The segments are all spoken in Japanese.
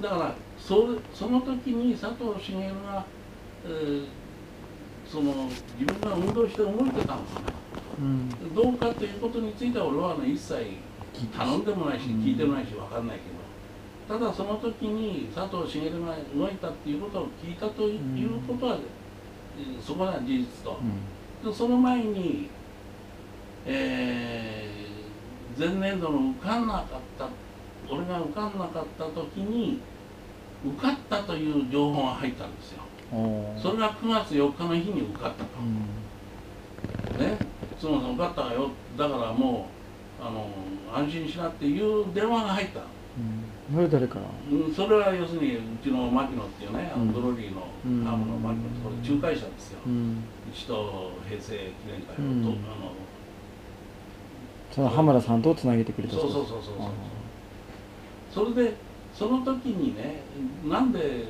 だからそその時に佐藤茂が、えー、その自分が運動して動いてたのかな、うん、どうかということについては俺は、ね、一切頼んでもないし聞いてもないし分かんないけど、ただその時に佐藤茂が動いたっていうことを聞いたということは、そこは事実と、でその前に、えー、前年度の受かんなかった俺が受かんなかった時に受かったという情報が入ったんですよ。それが9月4日の日に受かったと、うん、ね。角さん受かったよ。だからもうあの安心しなっていう電話が入った、うん、それ誰から？うん、それは要するにうちの牧野っていうね、あのドロリーのハムの牧野これ仲介者ですよ、うん、うちと平成記念会の,、とあのその浜田さんとつなげてくれたそうそうそうそうそうそれでその時にねなんで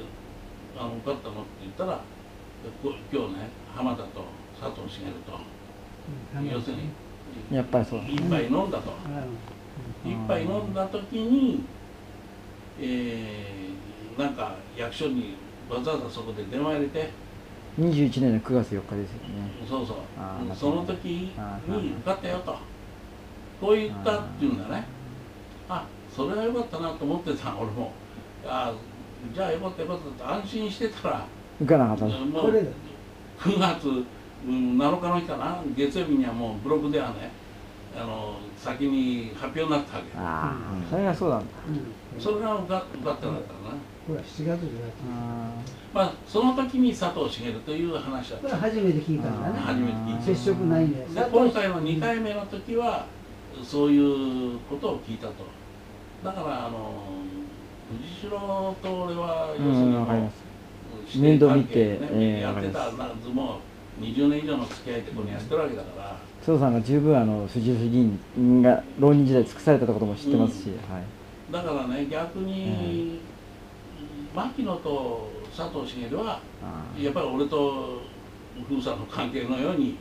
あの受かったのって言ったら今日ね浜田と佐藤茂と、うん、要するにやっぱりそう、一杯飲んだと、一杯飲んだ時に、えー、なんか役所にわざわざそこで電話入れて。21年の9月4日ですよね。そうそう。その時に受かったよと。こう言ったっていうんだね。あそれはよかったなと思ってた俺も。あじゃあよかったよかったって安心してたら。受かなかったもう9月7日の日かな。月曜日にはもうブログではねあの先に発表になったわけ。ああ、うん、それがそうなんだ、うん、それが受か受かったんだったかな。ほら7月じゃなくてまあその時に佐藤茂という話だった。初めて聞いたんだね。初めて聞いた。接触ないんでで今回の2回目の時はそういうことを聞いたとだからあの藤代と俺は要するに、うん、面倒見て、ねえー、やってた図も20年以上の付き合いでこれやってるわけだから。須藤さんが十分あの藤吉議員が浪人時代尽くされたことも知ってますし、うん。はい、だからね逆に、うん、牧野と佐藤茂はやっぱり俺と風さんの関係のように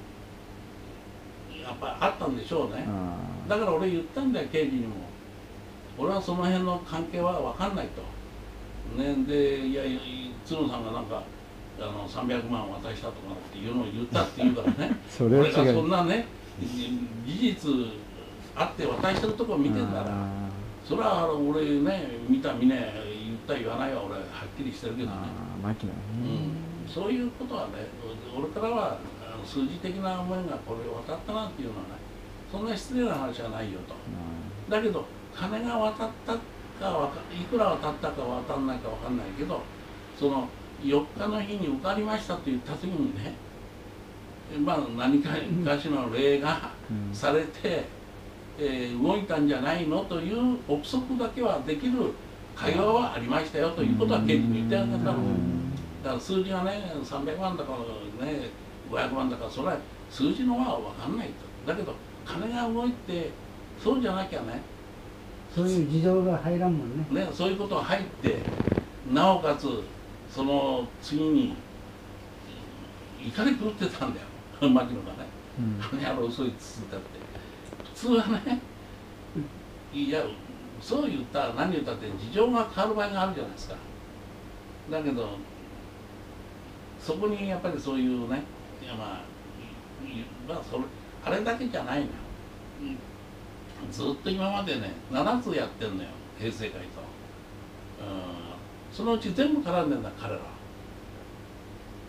やっぱりあったんでしょうね。だから俺言ったんだよ刑事にも俺はその辺の関係は分かんないと。ね、でいや角さんがなんかあの300万渡したとかっていうのを言ったって言うからね それは俺がそんなね事実あって渡してるとこ見てんだらそれは俺ね見た見ね言った言わないは俺はっきりしてるけどね、うん、そういうことはね俺からは数字的な思いがこれ渡ったなっていうのはねそんな失礼な話はないよと。だけど金が渡ったかいくら渡ったか渡らないか分かんないけどその4日の日に受かりましたと言った時にねまあ何かかしの例がされて、うん、えー、動いたんじゃないのという憶測だけはできる会話はありましたよということは刑事に言ってあげたの、だから数字がね300万だかね500万だかそれは数字のは分かんないと。だけど金が動いてそうじゃなきゃねそういう事情が入らんもんね。ねそういうことが入ってなおかつその次に怒り狂ってたんだよ。牧野がね、うん、あの野郎嘘いつつだって。普通はねいやそう言った何言ったって事情が変わる場合があるじゃないですか。だけどそこにやっぱりそういうねいやまあまあそれあれだけじゃないのよずっと今までね7つやってんのよ平成会と、うん、そのうち全部絡んでんだ彼ら。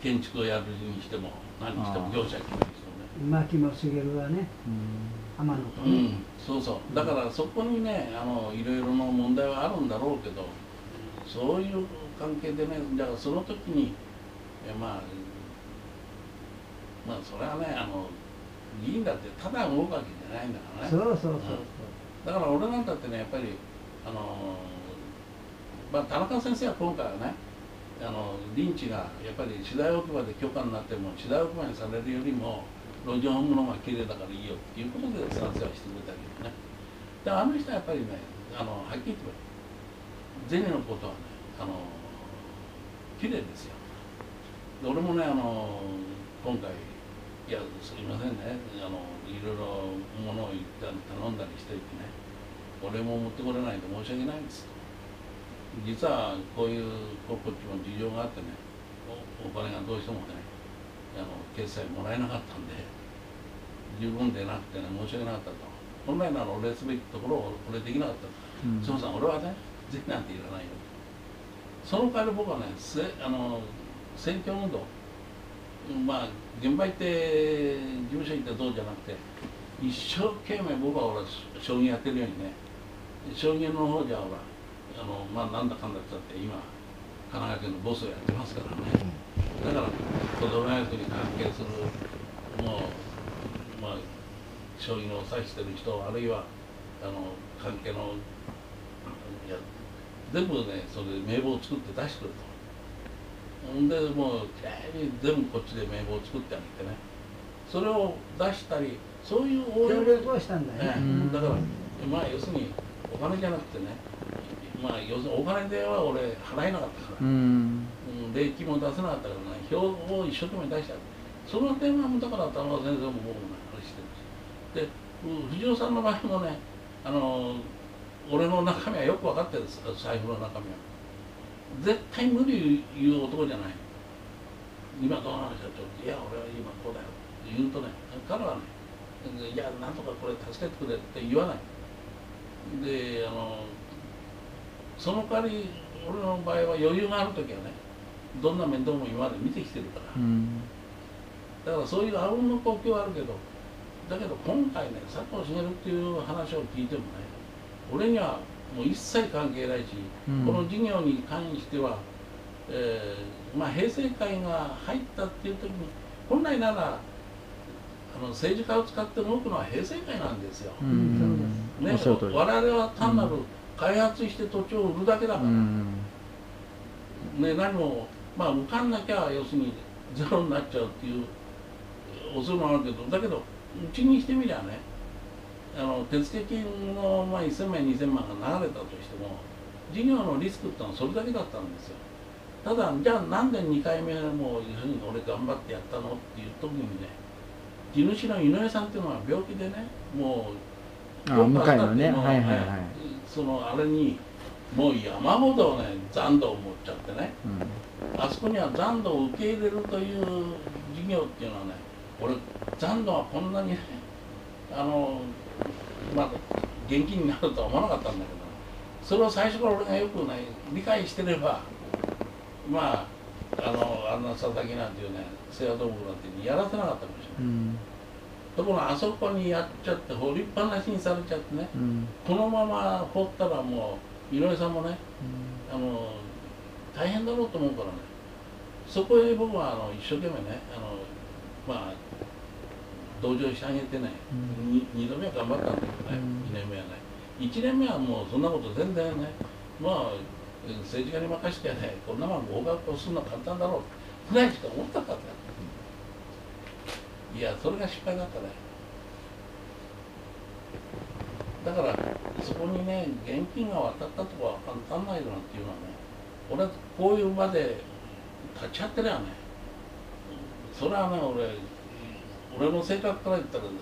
建築をやるにしても何にしても業者決めにしてもね。牧野茂はね天野とね、うん、そうそう。だからそこにねあのいろいろな問題はあるんだろうけどそういう関係でねだからその時にまあまあそれはねあの議員だってただ動くわけじゃないんだからね。そうそうそうそう、だから俺なんだってねやっぱりあのまあ田中先生は今回はねあのリンチがやっぱり資材置き場で許可になっても資材置き場にされるよりも路上ホームの方が綺麗だからいいよっていうことで賛成はしてくれたけどね。であの人はやっぱりねあのはっきり言って銭のことはねあの綺麗ですよ。で俺もねあの今回いやすいませんね。あのいろいろものを言った頼んだりしていてね。俺も持ってこれないと申し訳ないんです。と実はこういうこっちも事情があってねおお金がどうしてもねあの決済もらえなかったんで十分でなくてね申し訳なかったと。本来なら俺すべきところを俺できなかったうん。すみません俺はねぜひなんて言わないよ。その代わり僕はねせあの選挙運動まあ現場行って事務所行ってどうじゃなくて一生懸命僕は俺将棋やってるようにね将棋の方じゃほらあのまあなんだかんだって言って今神奈川県のボスをやってますからね。だから子供野球に関係するもうまあ将棋の指してる人あるいはあの関係の全部ねそれで名簿を作って出してくると。ん。でもうきれいに全部こっちで名簿を作ってあげてね。それを出したりそういう応協援力をしたんだね、うん。だからまあ要するにお金じゃなくてねまあ要するにお金では俺払えなかったから、うん。うん、礼金も出せなかったからね票を一生懸命出した。その点はだから田中先生も僕もれしてるんで藤尾さんの場合もねあの俺の中身はよく分かってるんです財布の中身は絶対無理言う男じゃない。今どうなんでしょういや俺は今こうだよ。って言うとね彼はねいやなんとかこれ助けてくれって言わない。であのその代わり俺の場合は余裕がある時はねどんな面倒も今まで見てきてるから。うん。だからそういうあうんの呼吸はあるけどだけど今回ね佐藤茂っていう話を聞いてもね俺にはもう一切関係ないし、うん。この事業に関しては、えーまあ、平成会が入ったっていう時に本来ならあの政治家を使って動くのは平成会なんですよ。うん。ね我々は単なる開発して土地を売るだけだから、うん。ね、何も、まあ、受かんなきゃ要するにゼロになっちゃうっていう恐れもあるけどだけどうちにしてみりゃねあの手付金の、まあ、1000万2000万が流れたとしても事業のリスクってのはそれだけだったんですよ。ただじゃあなんで2回目も要するに俺頑張ってやったのっていう時にね地主の井上さんっていうのは病気でねもうあ向かいのね。はいはいはい。そのあれにもう山ほどね残土を持っちゃってねあそこには残土を受け入れるという事業っていうのはね俺残土はこんなにねあのまあ現金になるとは思わなかったんだけどそれを最初から俺がよくね理解してればまああのあんな佐々木なんていうねセアドブなんてやらせなかったかもしれない。うん。ところがあそこにやっちゃって掘りっぱなしにされちゃってねうん。このまま掘ったらもう井上さんもねあの大変だろうと思うからね。そこへ僕はあの一生懸命ねあのまあ同情してあげてね、うん。度目は頑張ったんだけどね、うん。二年目はね。一年目はもうそんなこと全然ねまあ政治家に任せてねこんなもん合格をするのは簡単だろう。ぐらいしか思ったかったいやそれが失敗だったね。だからそこにね現金が渡ったとか渡んないのなんていうのはね俺はこういう場で立ち会ってりゃね。それはね俺俺の性格から言ったらはっ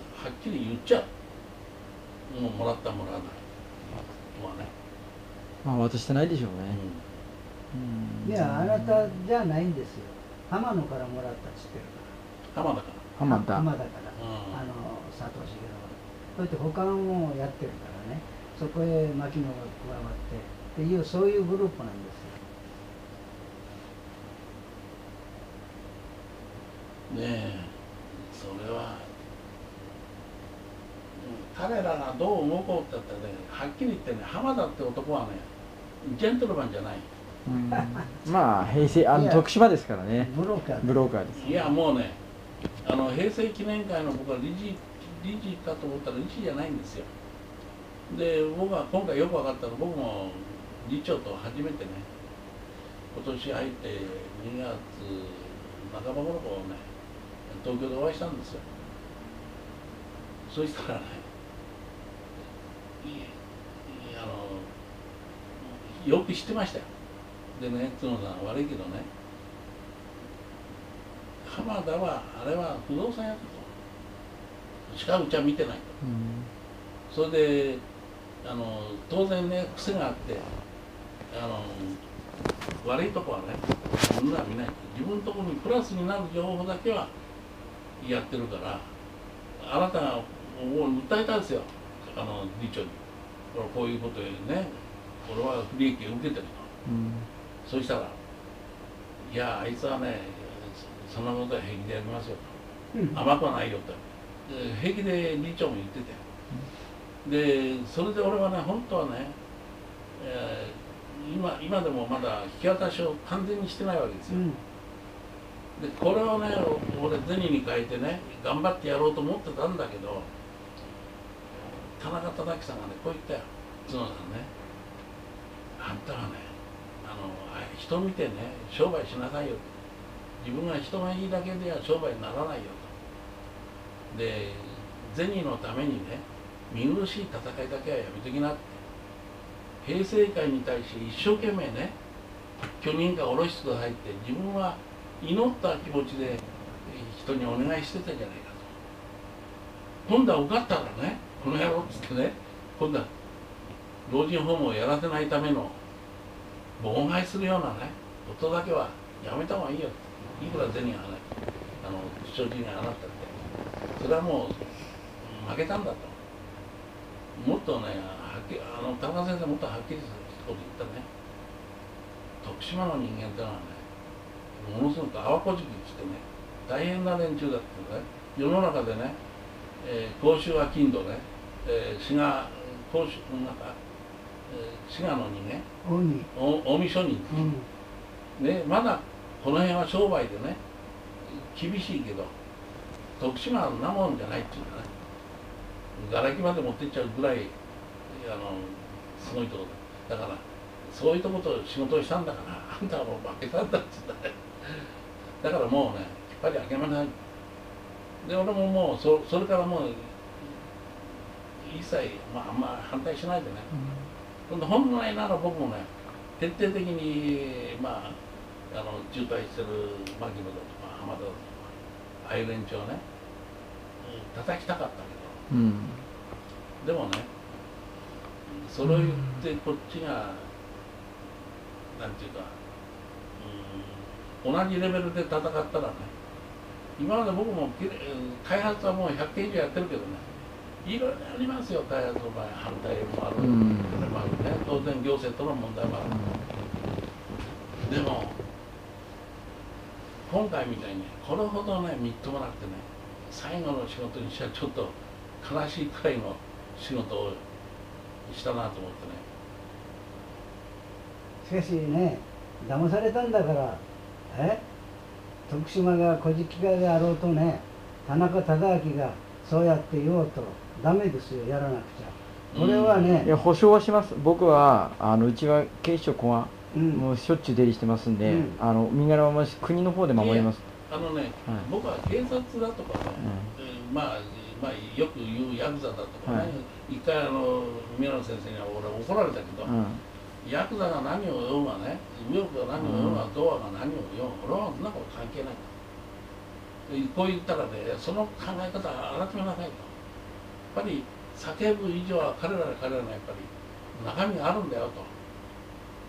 きり言っちゃう。もうもらったもらわない。とはね、まあ渡してないでしょうね。ううん。いやあなたじゃないんですよ。浜野からもらったっつってるかん、浜田か浜田。ら浜田から、うん。あの佐藤茂はそうやって保管をやってるからね。そこへ牧野が加わって。っていうそういうグループなんですよ。ねえそれは、うん彼らがどう動こうって言ったらねはっきり言ってね浜田って男はねジェントルマンじゃない。うん。まあ平成あの徳島ですからね。ブローカーブローカーです。いやもうねあの平成記念会の僕は理事理事かと思ったら理事じゃないんですよ。で僕は今回よく分かったの僕も議長と初めてね今年入って2月半ば頃こうね東京でお会いしたんですよ。そしたらねあのよく知ってましたよ。でね角さん悪いけどね。浜田はあれは不動産屋だとしかうちは見てないと。うん。それであの当然ね癖があってあの悪いとこはね自分らは見ない自分のところにプラスになる情報だけはやってるからあなたがもう訴えたんですよあの理事長にこういうことでね俺は不利益を受けてると、うん、そしたらいやあいつはねそんなことは平気でやりますよと、うん、甘くはないよと。平気で理事長も言ってて、でそれで俺はね本当はね、えー、今今でもまだ引き渡しを完全にしてないわけですよ、うん、でこれをね俺銭に変えてね頑張ってやろうと思ってたんだけど田中忠樹さんがねこう言ったよ。角田さんね。あんたはねあの人見てね商売しなさいよ。自分が人がいいだけでは商売にならないよと。で銭のためにね見苦しい戦いだけはやめときなって。平成会に対して一生懸命ね許認可下ろしてくださいって自分は祈った気持ちで人にお願いしてたじゃないかと。今度は受かったらねこの野郎っつってね今度は老人ホームをやらせないための妨害するようなねことだけはやめた方がいいよ。いくら銭があの所持が払ったって。それはもう負けたんだと。もっとねはっきりあの田中先生もっとはっきりすること言ったね。徳島の人間ってのはねものすごく泡こじきってね大変な連中だってね世の中でね、えー、甲州は金土ね、えー、滋賀甲州なんか、えー、滋賀のにね近江商人、うん、ねまだこの辺は商売でね厳しいけど徳島はなもんじゃないっていうかね。がらきまで持ってっちゃうぐらいあのすごいとこだ。だからそういうとこと仕事をしたんだからあんたはもう負けたんだっつったね。だからもうねやっぱりあげまない。で俺ももうそそれからもう一切、まあ、あんま反対しないでね、うん、本来なら僕もね徹底的にまああの渋滞してる牧野だとか浜田だとかああいう連中をね叩きたかったけど、うん、でもねそれを言ってこっちが、うん、なんていうか、うん、同じレベルで戦ったらね今まで僕も開発はもう100件以上やってるけどねいろいろありますよ。開発の場合反対もある、うもあるね。当然行政との問題もある、でも今回みたいにこれほどねみっともなくてね最後の仕事にしてはちょっと悲しいくらいの仕事をしたなと思ってね。しかしね騙されたんだからえ？徳島が小じきであろうとね田中忠明がそうやって言おうとダメですよやらなくちゃ。これはね、いや保証はします。僕はあのうちは警視庁公安もうしょっちゅう出入りしてますんで、うん、あの身柄はもし国の方で守ります。あのね、はい、僕は警察だとかね、うん、まあまあよく言うヤクザだとかね、はい、一回あの宮野先生には俺怒られたけど、うん、ヤクザが何を言うがね右翼が何を言うが、ドアが何を言うが俺はそんなこと関係ないこう言ったらねその考え方改めなさいと。やっぱり叫ぶ以上は彼ら彼らのやっぱり中身があるんだよと。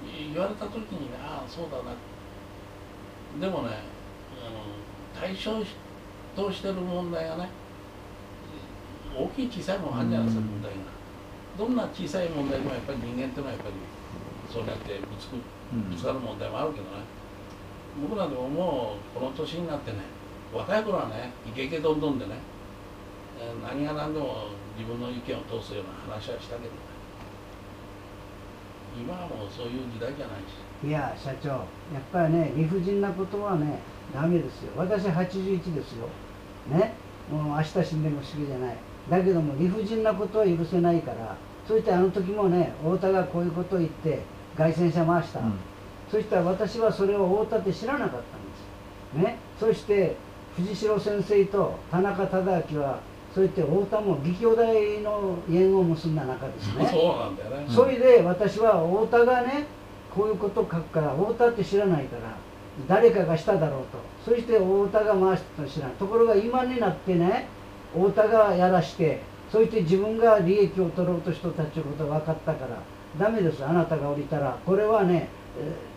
言われた時にねああそうだな。でもねあの対象としてる問題がね大きい小さいものあるじゃないですか、問題が。どんな小さい問題でもやっぱり人間っていうのはやっぱりそうやってぶつくぶつかる問題もあるけどね、僕らでももうこの年になってね若い頃はねイケイケどんどんでね何が何でも自分の意見を通すような話はしたけどね。今はもうそういう時代じゃないし。いや社長やっぱりね理不尽なことはねダメですよ。私81ですよ。ね？もう明日死んでも不思議じゃない。だけども理不尽なことは許せないからそしてあの時もね太田がこういうことを言って凱旋者回した、うん、そしたら私はそれを太田って知らなかったんです。ね？そして藤代先生と田中忠明はそうやって太田も義兄弟の縁を結んだ中ですね。そうなんだよね。それで私は太田がねこういうことを書くから太田って知らないから誰かがしただろうと。そして太田が回したと知らないところが今になってね太田がやらしてそして自分が利益を取ろうとしたたちのことが分かったからダメです。あなたが降りたら。これはね、えー